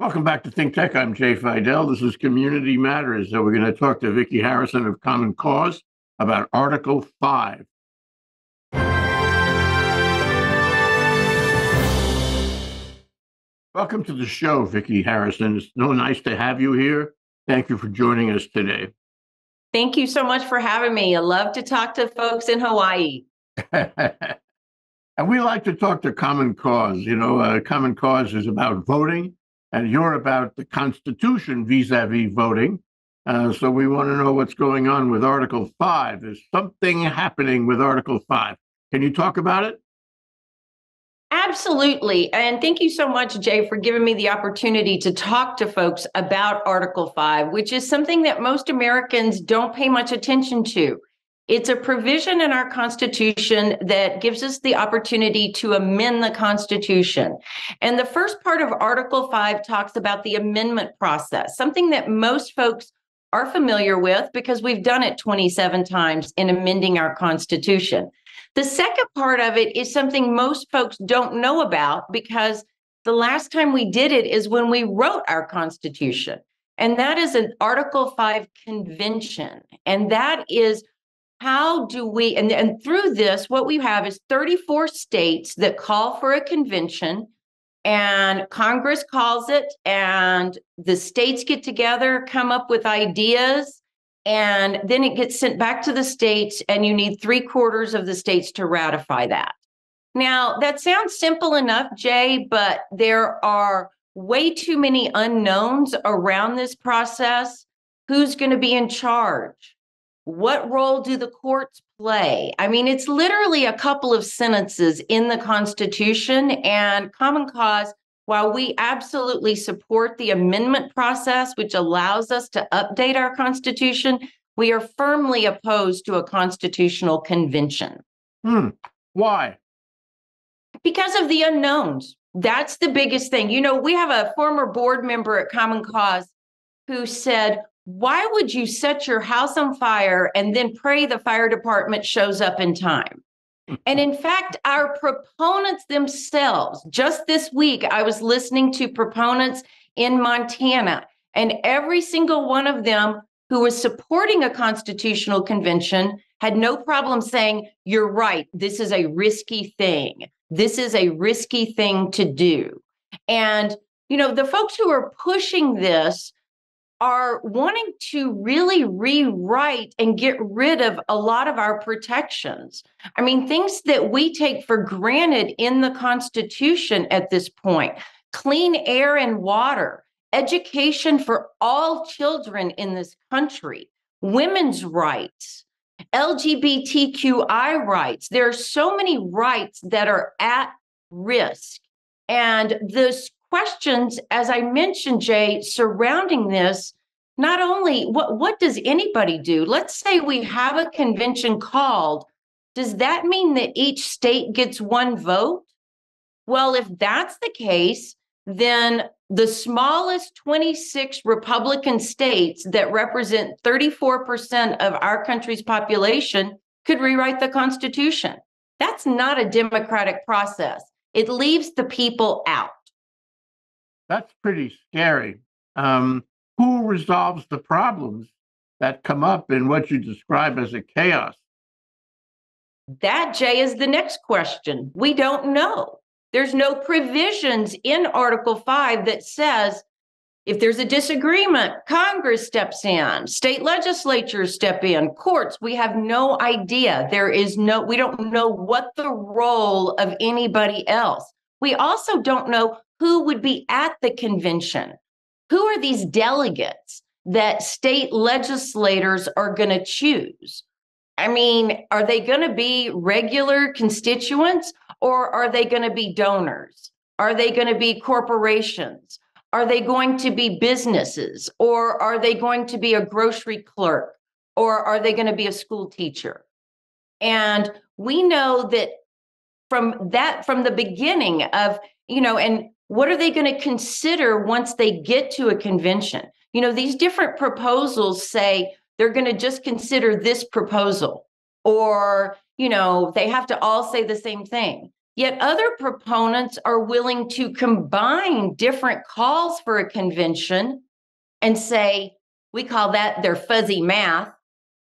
Welcome back to Think Tech. I'm Jay Fidell. This is Community Matters. So we're going to talk to Viki Harrison of Common Cause about Article 5. Welcome to the show, Viki Harrison. It's so nice to have you here. Thank you for joining us today. Thank you so much for having me. I love to talk to folks in Hawaii. and we like to talk to Common Cause. You know, uh, Common Cause is about voting, and you're about the Constitution vis a vis voting. Uh, so we want to know what's going on with Article 5. Is something happening with Article 5? Can you talk about it? Absolutely. And thank you so much, Jay, for giving me the opportunity to talk to folks about Article 5, which is something that most Americans don't pay much attention to. It's a provision in our Constitution that gives us the opportunity to amend the Constitution. And the first part of Article 5 talks about the amendment process, something that most folks are familiar with because we've done it 27 times in amending our Constitution. The second part of it is something most folks don't know about because the last time we did it is when we wrote our Constitution. And that is an Article 5 convention. And that is how do we, and, and through this, what we have is 34 states that call for a convention, and Congress calls it, and the states get together, come up with ideas, and then it gets sent back to the states, and you need three quarters of the states to ratify that. Now, that sounds simple enough, Jay, but there are way too many unknowns around this process. Who's going to be in charge? What role do the courts play? I mean, it's literally a couple of sentences in the Constitution, and Common Cause while we absolutely support the amendment process, which allows us to update our Constitution, we are firmly opposed to a constitutional convention. Hmm. Why? Because of the unknowns. That's the biggest thing. You know, we have a former board member at Common Cause who said, Why would you set your house on fire and then pray the fire department shows up in time? And in fact, our proponents themselves, just this week, I was listening to proponents in Montana, and every single one of them who was supporting a constitutional convention had no problem saying, You're right, this is a risky thing. This is a risky thing to do. And, you know, the folks who are pushing this are wanting to really rewrite and get rid of a lot of our protections. I mean, things that we take for granted in the Constitution at this point clean air and water, education for all children in this country, women's rights. LGBTQI rights. There are so many rights that are at risk. And this questions, as I mentioned, Jay, surrounding this. Not only what what does anybody do? Let's say we have a convention called. Does that mean that each state gets one vote? Well, if that's the case, then the smallest 26 Republican states that represent 34% of our country's population could rewrite the Constitution. That's not a democratic process. It leaves the people out. That's pretty scary. Um, who resolves the problems that come up in what you describe as a chaos? That, Jay, is the next question. We don't know. There's no provisions in Article 5 that says if there's a disagreement, Congress steps in, state legislatures step in, courts. We have no idea. There is no, we don't know what the role of anybody else. We also don't know who would be at the convention. Who are these delegates that state legislators are going to choose? I mean, are they going to be regular constituents or are they going to be donors? Are they going to be corporations? Are they going to be businesses or are they going to be a grocery clerk or are they going to be a school teacher? And we know that from that, from the beginning of, you know, and what are they going to consider once they get to a convention? You know, these different proposals say they're going to just consider this proposal, or, you know, they have to all say the same thing. Yet other proponents are willing to combine different calls for a convention and say, we call that their fuzzy math.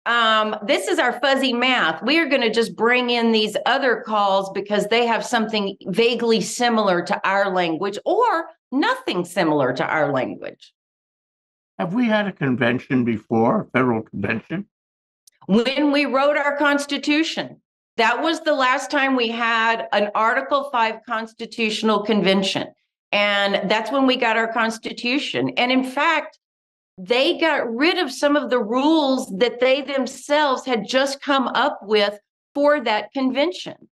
Um, this is our fuzzy math. We are going to just bring in these other calls because they have something vaguely similar to our language or nothing similar to our language. Have we had a convention before, a federal convention? When we wrote our Constitution, that was the last time we had an Article 5 constitutional convention. And that's when we got our Constitution. And in fact, they got rid of some of the rules that they themselves had just come up with for that convention.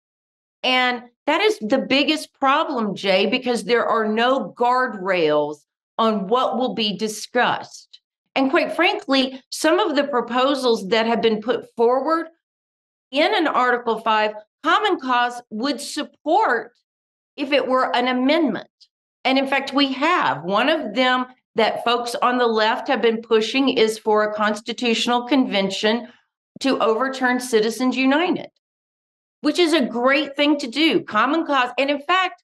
And that is the biggest problem, Jay, because there are no guardrails on what will be discussed. And quite frankly, some of the proposals that have been put forward in an Article 5, Common Cause would support if it were an amendment. And in fact, we have. One of them that folks on the left have been pushing is for a constitutional convention to overturn Citizens United, which is a great thing to do. Common cause. And in fact,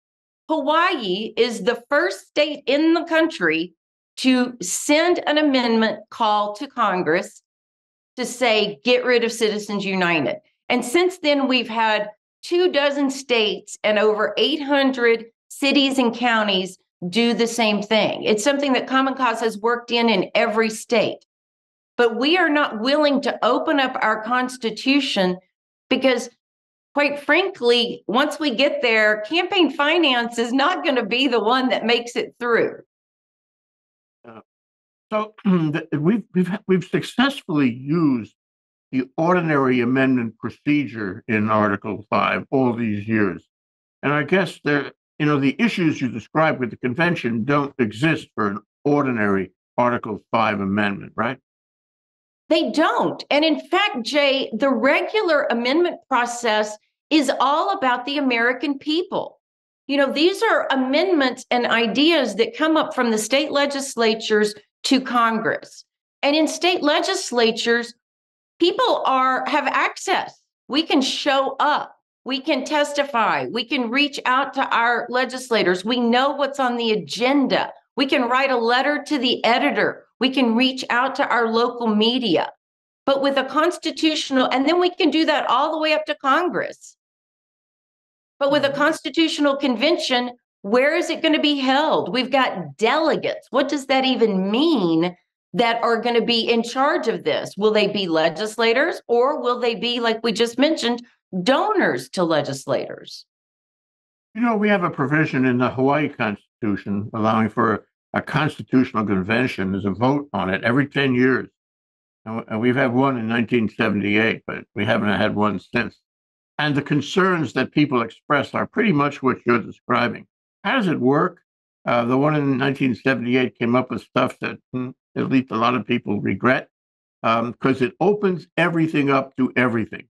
Hawaii is the first state in the country to send an amendment call to Congress to say, get rid of Citizens United. And since then, we've had two dozen states and over 800 cities and counties do the same thing. It's something that Common Cause has worked in in every state. But we are not willing to open up our Constitution because, quite frankly, once we get there, campaign finance is not going to be the one that makes it through. Uh, so we've, we've, we've successfully used the ordinary amendment procedure in Article 5 all these years. And I guess there, you know, the issues you describe with the convention don't exist for an ordinary Article 5 amendment, right? They don't. And in fact, Jay, the regular amendment process is all about the American people. You know, these are amendments and ideas that come up from the state legislatures to Congress. And in state legislatures, people are have access. We can show up. We can testify. We can reach out to our legislators. We know what's on the agenda. We can write a letter to the editor. We can reach out to our local media. But with a constitutional, and then we can do that all the way up to Congress. But with a mm-hmm. constitutional convention, where is it going to be held? We've got delegates. What does that even mean that are going to be in charge of this? Will they be legislators or will they be, like we just mentioned, donors to legislators. You know, we have a provision in the Hawaii Constitution allowing for a constitutional convention. There's a vote on it every 10 years. And we've had one in 1978, but we haven't had one since. And the concerns that people express are pretty much what you're describing. How does it work? Uh, the one in 1978 came up with stuff that hmm, at least a lot of people regret because um, it opens everything up to everything.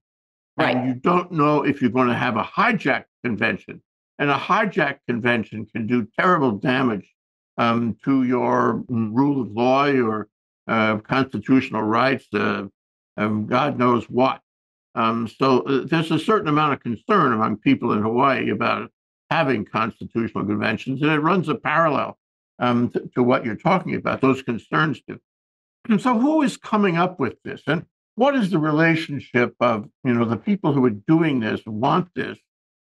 Right. And you don't know if you're going to have a hijack convention. And a hijack convention can do terrible damage um, to your rule of law, your uh, constitutional rights, uh, God knows what. Um, so uh, there's a certain amount of concern among people in Hawaii about having constitutional conventions, and it runs a parallel um, to, to, what you're talking about. Those concerns do. And so, who is coming up with this? And what is the relationship of you know the people who are doing this want this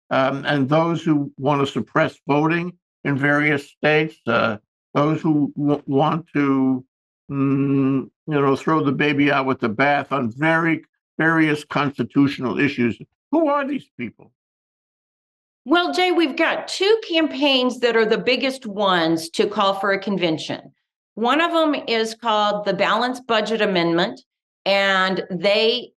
um, and those who want to suppress voting in various states uh, those who w- want to mm, you know throw the baby out with the bath on very various constitutional issues. Who are these people? Well jay we've got two campaigns that are the biggest ones to call for a convention. One of them is called the balanced budget amendment and they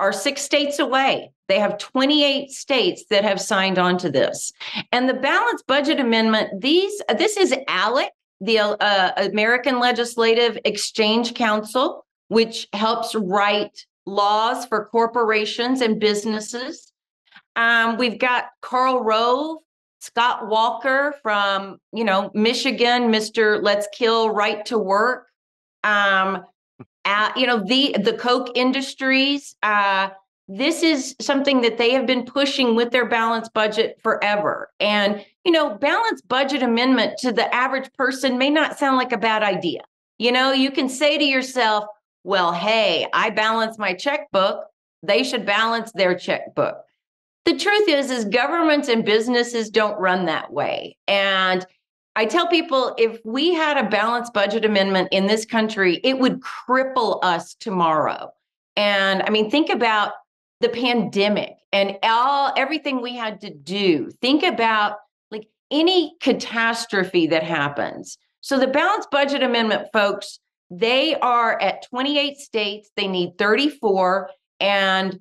are six states away. They have 28 states that have signed on to this. And the balanced budget amendment, these this is ALEC, the uh, American Legislative Exchange Council, which helps write laws for corporations and businesses. Um, we've got Karl Rove, Scott Walker from, you know, Michigan, Mr. Let's Kill Right to Work. Um, uh, you know the the Koch industries uh, this is something that they have been pushing with their balanced budget forever. And, you know, balanced budget amendment to the average person may not sound like a bad idea. You know, you can say to yourself, well, hey, I balance my checkbook. They should balance their checkbook. The truth is, is governments and businesses don't run that way. And I tell people if we had a balanced budget amendment in this country, it would cripple us tomorrow. And I mean, think about the pandemic and all everything we had to do. Think about like any catastrophe that happens. So the balanced budget amendment folks, they are at 28 states, they need 34 and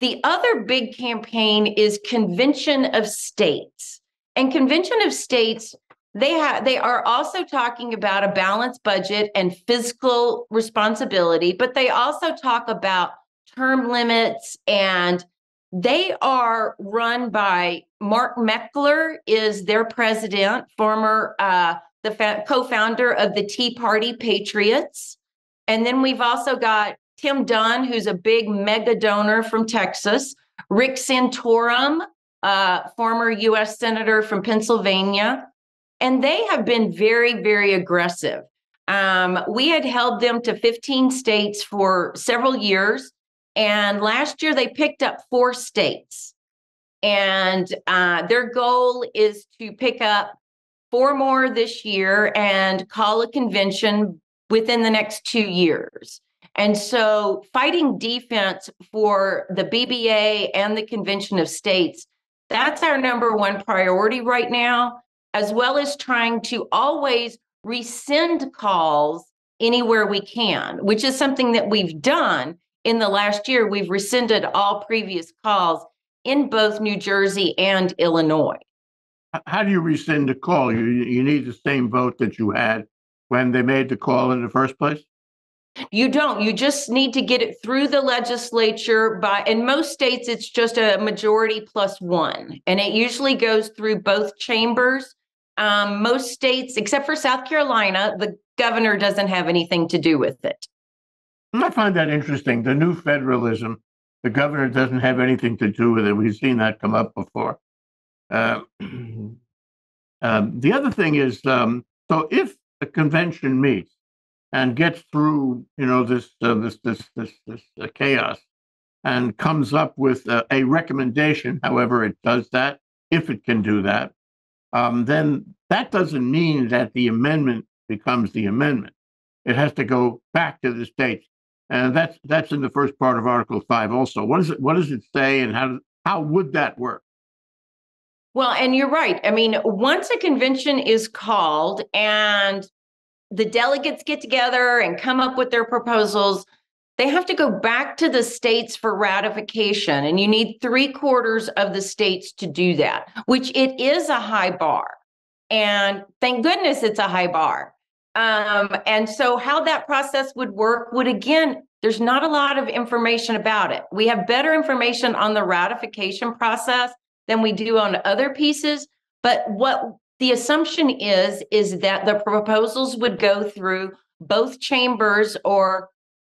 the other big campaign is Convention of States. And Convention of States they have they are also talking about a balanced budget and fiscal responsibility, but they also talk about term limits and they are run by Mark Meckler is their president, former uh, the fa- co-founder of the Tea Party Patriots. And then we've also got Tim Dunn, who's a big mega donor from Texas, Rick Santorum, uh, former U.S. Senator from Pennsylvania, and they have been very, very aggressive. Um, we had held them to 15 states for several years. And last year they picked up four states. And uh, their goal is to pick up four more this year and call a convention within the next two years. And so, fighting defense for the BBA and the Convention of States, that's our number one priority right now as well as trying to always rescind calls anywhere we can, which is something that we've done in the last year. We've rescinded all previous calls in both New Jersey and Illinois. How do you rescind a call? You, you need the same vote that you had when they made the call in the first place? You don't. You just need to get it through the legislature by in most states it's just a majority plus one and it usually goes through both chambers um, most states, except for South Carolina, the governor doesn't have anything to do with it. I find that interesting. The new federalism, the governor doesn't have anything to do with it. We've seen that come up before. Uh, um, the other thing is, um, so if the convention meets and gets through, you know, this uh, this this this this uh, chaos, and comes up with a recommendation, however it does that, if it can do that, um, then that doesn't mean that the amendment becomes the amendment. It has to go back to the states, and that's that's in the first part of Article Five. Also, what does it what does it say, and how how would that work? Well, and you're right. I mean, once a convention is called and the delegates get together and come up with their proposals, they have to go back to the states for ratification. And you need three quarters of the states to do that, which it is a high bar. And thank goodness it's a high bar. Um, and so, how that process would work would again, there's not a lot of information about it. We have better information on the ratification process than we do on other pieces. But what the assumption is, is that the proposals would go through both chambers or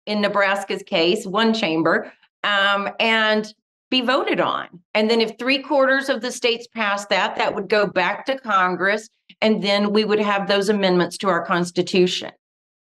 in Nebraska's case, one chamber, um, and be voted on. And then if three quarters of the states pass that, that would go back to Congress. And then we would have those amendments to our Constitution.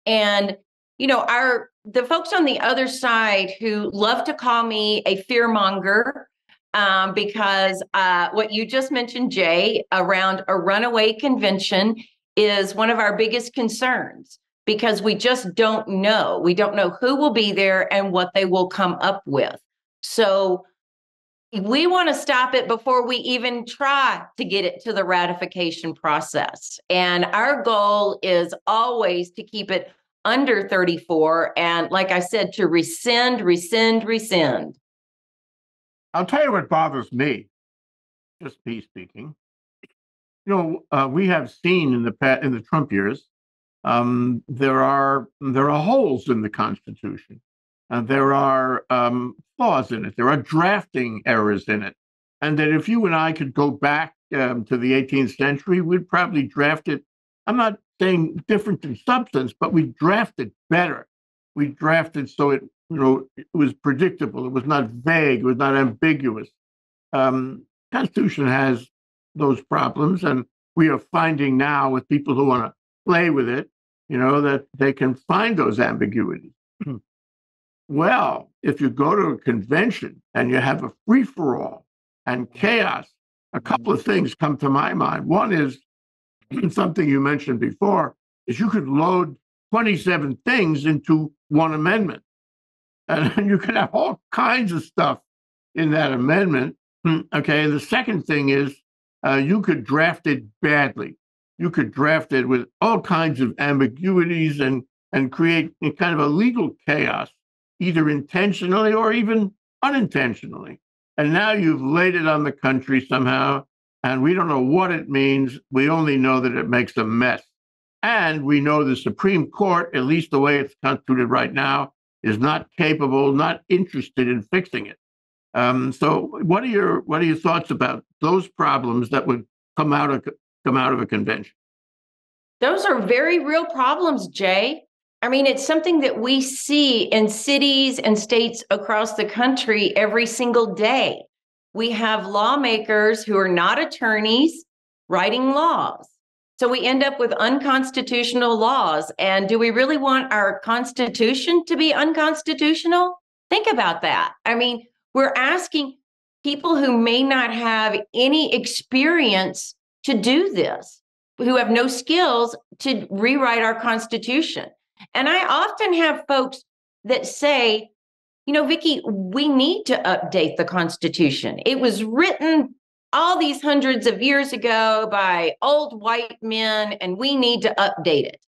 And, you know, our the folks on the other side who love to call me a fearmonger um, because uh, what you just mentioned, Jay, around a runaway convention is one of our biggest concerns because we just don't know. We don't know who will be there and what they will come up with. So we want to stop it before we even try to get it to the ratification process. And our goal is always to keep it under 34. And like I said, to rescind, rescind, rescind. I'll tell you what bothers me, just me speaking. You know, uh, we have seen in the in the Trump years um, there are there are holes in the Constitution. and there are um, flaws in it. There are drafting errors in it, and that if you and I could go back um, to the 18th century, we'd probably draft it. I'm not saying different in substance, but we drafted better. We drafted so it you know, it was predictable. It was not vague. It was not ambiguous. Um, Constitution has those problems, and we are finding now with people who want to play with it, you know, that they can find those ambiguities. well, if you go to a convention and you have a free for all and chaos, a couple of things come to my mind. One is something you mentioned before is you could load 27 things into one amendment. And you can have all kinds of stuff in that amendment. Hmm, okay. The second thing is uh, you could draft it badly. You could draft it with all kinds of ambiguities and, and create kind of a legal chaos, either intentionally or even unintentionally. And now you've laid it on the country somehow, and we don't know what it means. We only know that it makes a mess. And we know the Supreme Court, at least the way it's constituted right now, is not capable, not interested in fixing it. Um, so, what are your what are your thoughts about those problems that would come out of come out of a convention? Those are very real problems, Jay. I mean, it's something that we see in cities and states across the country every single day. We have lawmakers who are not attorneys writing laws. So we end up with unconstitutional laws. And do we really want our Constitution to be unconstitutional? Think about that. I mean, we're asking people who may not have any experience to do this, who have no skills to rewrite our Constitution. And I often have folks that say, you know, Viki, we need to update the Constitution. It was written all these hundreds of years ago by old white men, and we need to update it.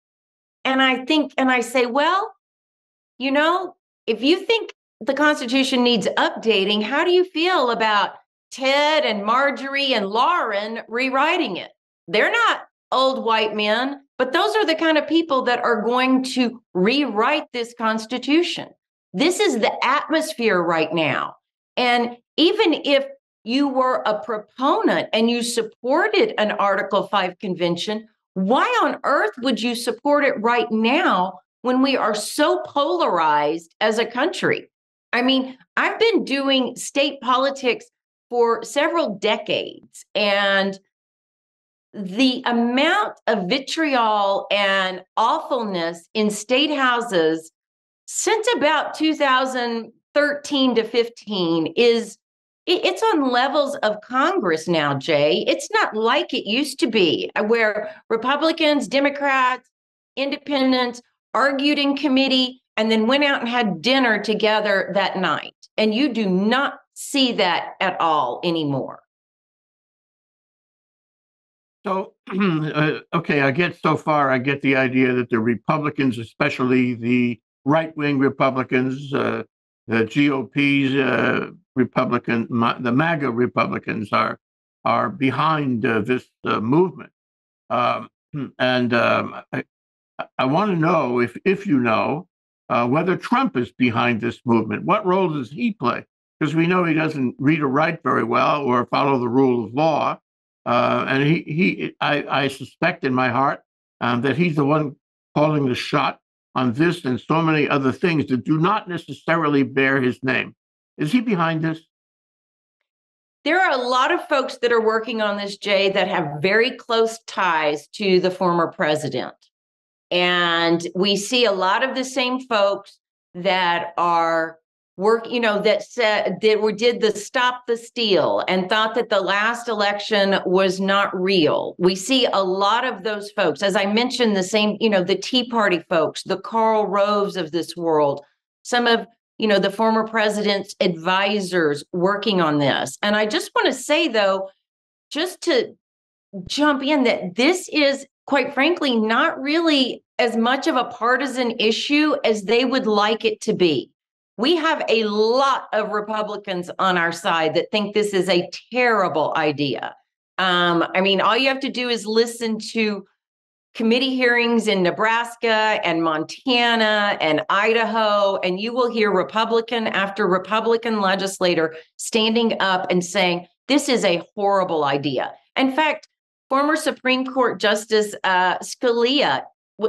And I think, and I say, well, you know, if you think the Constitution needs updating, how do you feel about Ted and Marjorie and Lauren rewriting it? They're not old white men, but those are the kind of people that are going to rewrite this Constitution. This is the atmosphere right now. And even if you were a proponent and you supported an Article 5 convention, why on earth would you support it right now when we are so polarized as a country? I mean, I've been doing state politics for several decades, and the amount of vitriol and awfulness in state houses since about 2013 to 15 is it's on levels of Congress now, Jay. It's not like it used to be, uh, where Republicans, Democrats, independents argued in committee and then went out and had dinner together that night. And you do not see that at all anymore. So, uh, okay, I get so far, I get the idea that the Republicans, especially the right wing Republicans, uh, the GOP's uh, Republican, the MAGA Republicans are are behind uh, this uh, movement, um, and um, I, I want to know if if you know uh, whether Trump is behind this movement. What role does he play? Because we know he doesn't read or write very well or follow the rule of law, uh, and he he I, I suspect in my heart um, that he's the one calling the shot on this and so many other things that do not necessarily bear his name. Is he behind this? There are a lot of folks that are working on this, Jay, that have very close ties to the former president. And we see a lot of the same folks that are work, you know, that said that we did the stop the steal and thought that the last election was not real. We see a lot of those folks, as I mentioned, the same, you know, the Tea Party folks, the Karl Roves of this world, some of you know the former president's advisors working on this. And I just want to say though, just to jump in, that this is quite frankly not really as much of a partisan issue as they would like it to be we have a lot of Republicans on our side that think this is a terrible idea. Um, I mean, all you have to do is listen to committee hearings in Nebraska and Montana and Idaho, and you will hear Republican after Republican legislator standing up and saying, This is a horrible idea. In fact, former Supreme Court Justice uh, Scalia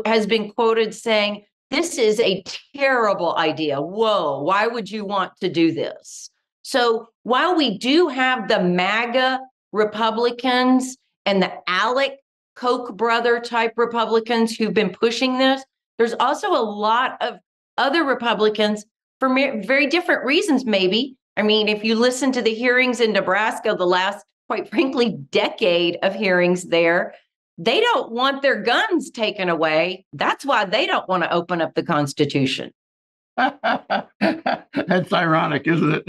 has been quoted saying, this is a terrible idea. Whoa, why would you want to do this? So while we do have the MAGA Republicans and the ALEC Koch brother type Republicans who've been pushing this, there's also a lot of other Republicans for very different reasons, maybe. I mean, if you listen to the hearings in Nebraska, the last, quite frankly, decade of hearings there, they don't want their guns taken away. That's why they don't want to open up the Constitution. That's ironic, isn't it?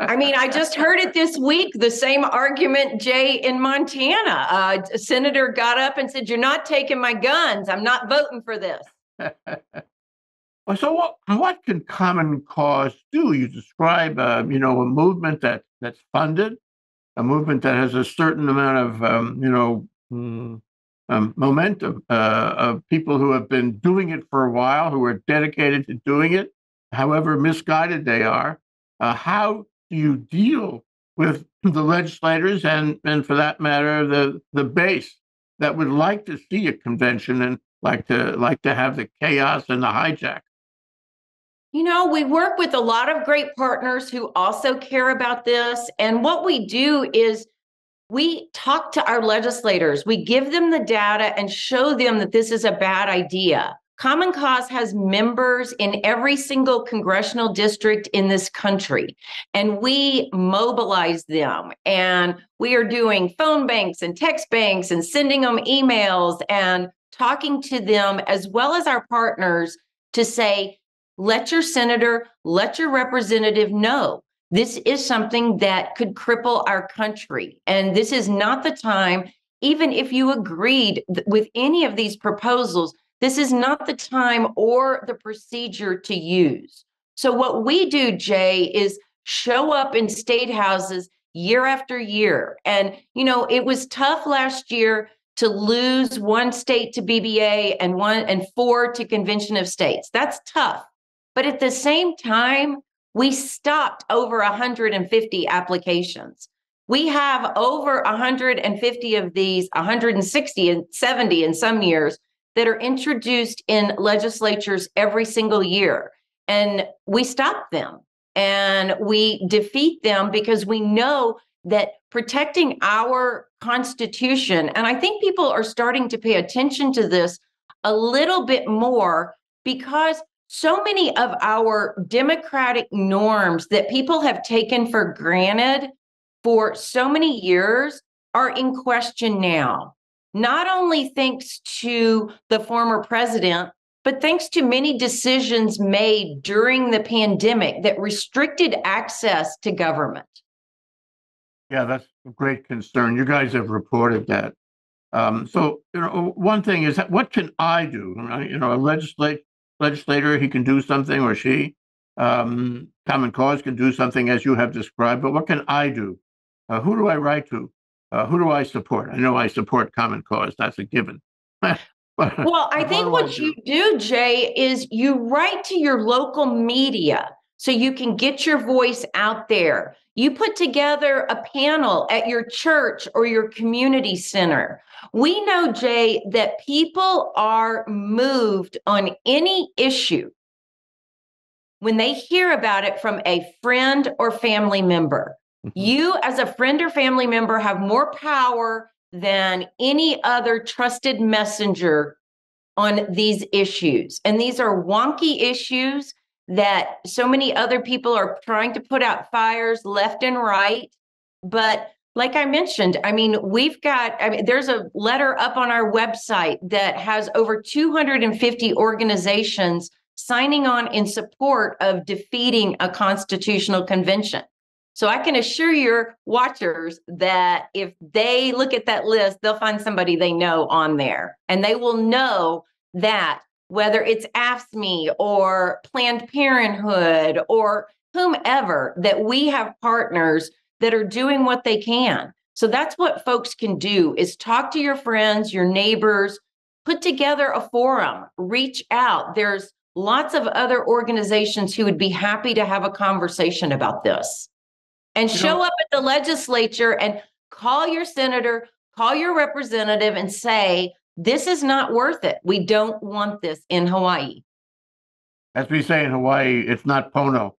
I mean, I just heard it this week. The same argument, Jay, in Montana. Uh, a senator got up and said, "You're not taking my guns. I'm not voting for this." so, what what can Common Cause do? You describe, uh, you know, a movement that that's funded, a movement that has a certain amount of, um, you know, mm, um, momentum uh, of people who have been doing it for a while, who are dedicated to doing it, however misguided they are. Uh, how do you deal with the legislators and, and for that matter, the, the base that would like to see a convention and like to like to have the chaos and the hijack? You know, we work with a lot of great partners who also care about this. And what we do is we talk to our legislators, we give them the data and show them that this is a bad idea. Common Cause has members in every single congressional district in this country, and we mobilize them. And we are doing phone banks and text banks and sending them emails and talking to them, as well as our partners, to say, let your senator, let your representative know this is something that could cripple our country. And this is not the time, even if you agreed with any of these proposals this is not the time or the procedure to use. So, what we do, Jay, is show up in state houses year after year. And, you know, it was tough last year to lose one state to BBA and one and four to Convention of States. That's tough. But at the same time, we stopped over 150 applications. We have over 150 of these, 160 and 70 in some years that are introduced in legislatures every single year. And we stop them and we defeat them because we know that protecting our Constitution, and I think people are starting to pay attention to this a little bit more because so many of our democratic norms that people have taken for granted for so many years are in question now not only thanks to the former president, but thanks to many decisions made during the pandemic that restricted access to government. Yeah, that's a great concern. You guys have reported that. Um, so, you know, one thing is that what can I do? You know, a legislate, legislator, he can do something or she. Um, Common Cause can do something as you have described, but what can I do? Uh, who do I write to? Uh, who do I support? I know I support Common Cause. That's a given. well, I think what I do? you do, Jay, is you write to your local media so you can get your voice out there. You put together a panel at your church or your community center. We know, Jay, that people are moved on any issue when they hear about it from a friend or family member. Mm-hmm. You, as a friend or family member, have more power than any other trusted messenger on these issues. And these are wonky issues that so many other people are trying to put out fires left and right. But like I mentioned, I mean, we've got, I mean, there's a letter up on our website that has over 250 organizations signing on in support of defeating a constitutional convention. So I can assure your watchers that if they look at that list, they'll find somebody they know on there and they will know that whether it's AFSCME or Planned Parenthood or whomever, that we have partners that are doing what they can. So that's what folks can do is talk to your friends, your neighbors, put together a forum, reach out. There's lots of other organizations who would be happy to have a conversation about this and you show know, up at the legislature and call your senator, call your representative and say, this is not worth it. We don't want this in Hawaii. As we say in Hawaii, it's not Pono.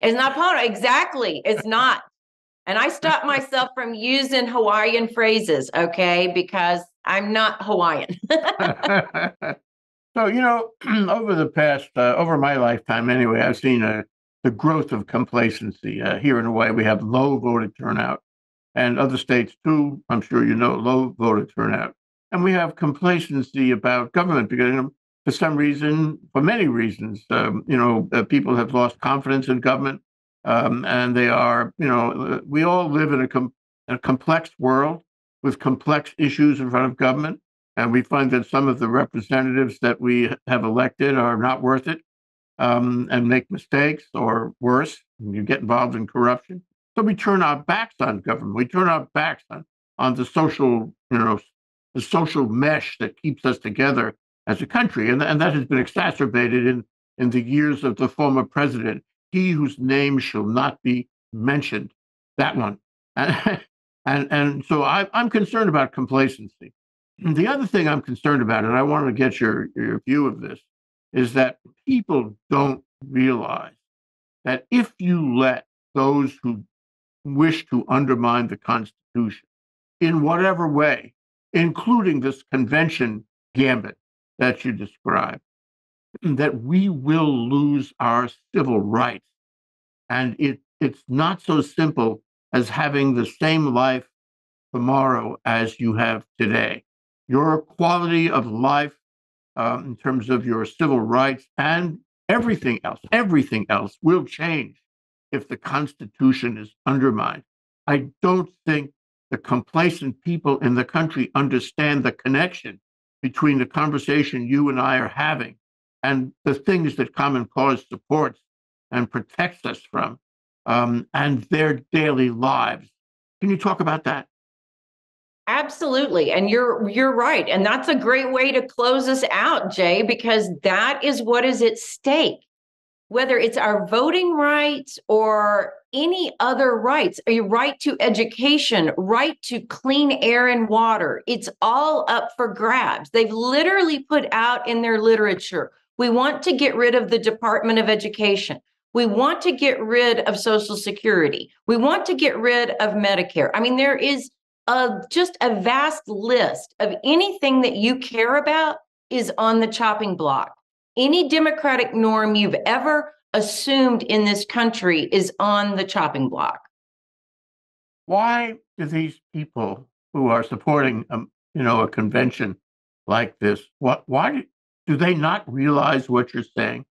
It's not Pono. Exactly. It's not. And I stopped myself from using Hawaiian phrases, okay, because I'm not Hawaiian. so, you know, over the past, uh, over my lifetime anyway, I've seen uh, the growth of complacency. Uh, here in Hawaii, we have low voter turnout, and other states too, I'm sure you know, low voter turnout. And we have complacency about government because, you know, for some reason, for many reasons, um, you know, uh, people have lost confidence in government. Um, and they are, you know, uh, we all live in a, com- a complex world with complex issues in front of government. And we find that some of the representatives that we have elected are not worth it um, and make mistakes, or worse, you get involved in corruption. So we turn our backs on government. We turn our backs on, on the social, you know, the social mesh that keeps us together as a country. And, and that has been exacerbated in, in the years of the former president he whose name shall not be mentioned. That one. And, and, and so I, I'm concerned about complacency. The other thing I'm concerned about, and I want to get your, your view of this, is that people don't realize that if you let those who wish to undermine the Constitution in whatever way, including this convention gambit that you described, that we will lose our civil rights. And it, it's not so simple as having the same life tomorrow as you have today. Your quality of life, um, in terms of your civil rights and everything else, everything else will change if the Constitution is undermined. I don't think the complacent people in the country understand the connection between the conversation you and I are having and the things that Common Cause supports and protects us from um, and their daily lives. Can you talk about that? Absolutely. And you're you're right. And that's a great way to close us out, Jay, because that is what is at stake. Whether it's our voting rights or any other rights, a right to education, right to clean air and water, it's all up for grabs. They've literally put out in their literature we want to get rid of the Department of Education. We want to get rid of Social Security. We want to get rid of Medicare. I mean, there is a just a vast list of anything that you care about is on the chopping block. Any democratic norm you've ever assumed in this country is on the chopping block. Why do these people who are supporting, um, you know, a convention like this, what, why do they not realize what you're saying?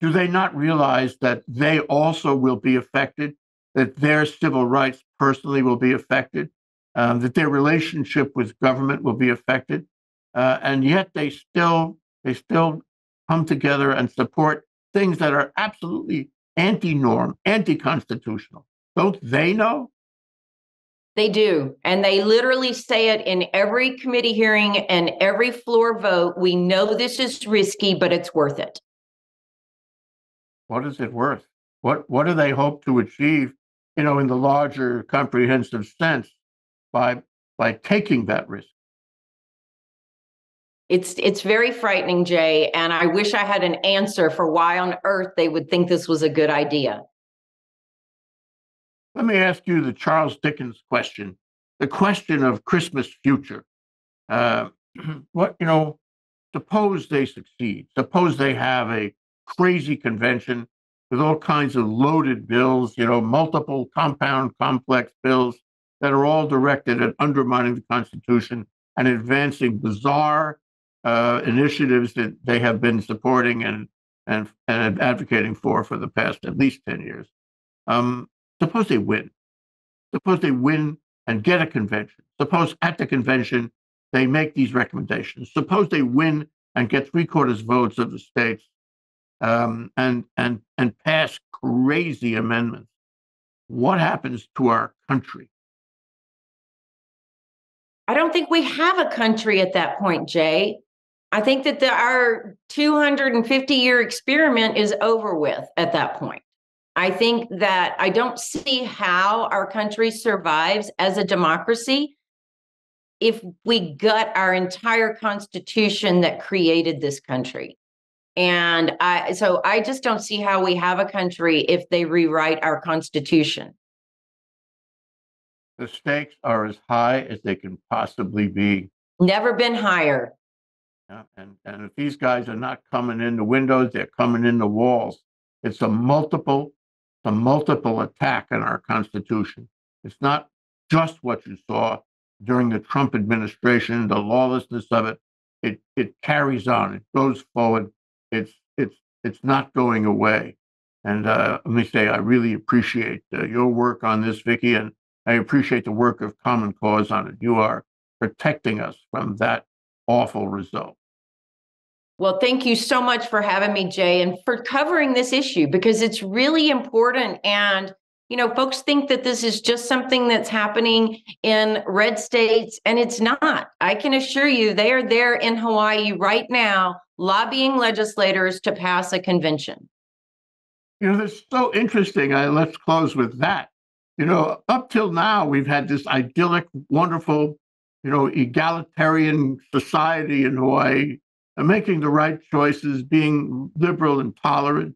Do they not realize that they also will be affected, that their civil rights personally will be affected, um, that their relationship with government will be affected, uh, and yet they still they still come together and support things that are absolutely anti-norm, anti-constitutional. Don't they know? They do. And they literally say it in every committee hearing and every floor vote. We know this is risky, but it's worth it. What is it worth? What what do they hope to achieve, you know, in the larger comprehensive sense by by taking that risk? It's it's very frightening, Jay, and I wish I had an answer for why on earth they would think this was a good idea. Let me ask you the Charles Dickens question, the question of Christmas future. Uh, what, you know, suppose they succeed, suppose they have a crazy convention with all kinds of loaded bills, you know, multiple compound complex bills that are all directed at undermining the Constitution and advancing bizarre uh, initiatives that they have been supporting and, and, and advocating for for the past at least 10 years. Um, Suppose they win. Suppose they win and get a convention. Suppose at the convention they make these recommendations. Suppose they win and get three quarters votes of the states um, and and and pass crazy amendments. What happens to our country? I don't think we have a country at that point, Jay. I think that the, our 250 year experiment is over with at that point. I think that I don't see how our country survives as a democracy if we gut our entire constitution that created this country. And I, so I just don't see how we have a country if they rewrite our constitution. The stakes are as high as they can possibly be. Never been higher. Yeah, and, and if these guys are not coming in the windows, they're coming in the walls. It's a multiple, a multiple attack on our Constitution. It's not just what you saw during the Trump administration, the lawlessness of it. It it carries on. It goes forward. It's it's it's not going away. And uh, let me say, I really appreciate uh, your work on this, Viki, and I appreciate the work of Common Cause on it. You are protecting us from that awful result. Well, thank you so much for having me, Jay, and for covering this issue because it's really important. And, you know, folks think that this is just something that's happening in red states, and it's not. I can assure you they are there in Hawaii right now lobbying legislators to pass a convention. You know, that's so interesting. I, let's close with that. You know, up till now, we've had this idyllic, wonderful, you know, egalitarian society in Hawaii and making the right choices, being liberal and tolerant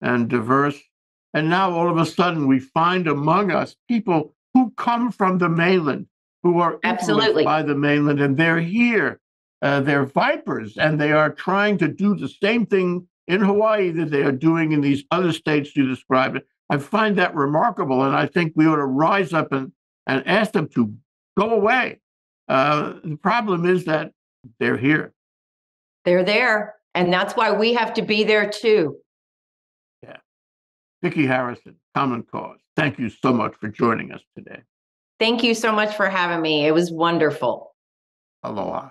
and diverse. And now all of a sudden we find among us people who come from the mainland, who are Absolutely. by the mainland, and they're here. Uh, they're vipers, and they are trying to do the same thing in Hawaii that they are doing in these other states you described. I find that remarkable, and I think we ought to rise up and, and ask them to go away. Uh, the problem is that they're here. They're there. And that's why we have to be there too. Yeah. Viki Harrison, Common Cause, thank you so much for joining us today. Thank you so much for having me. It was wonderful. Aloha.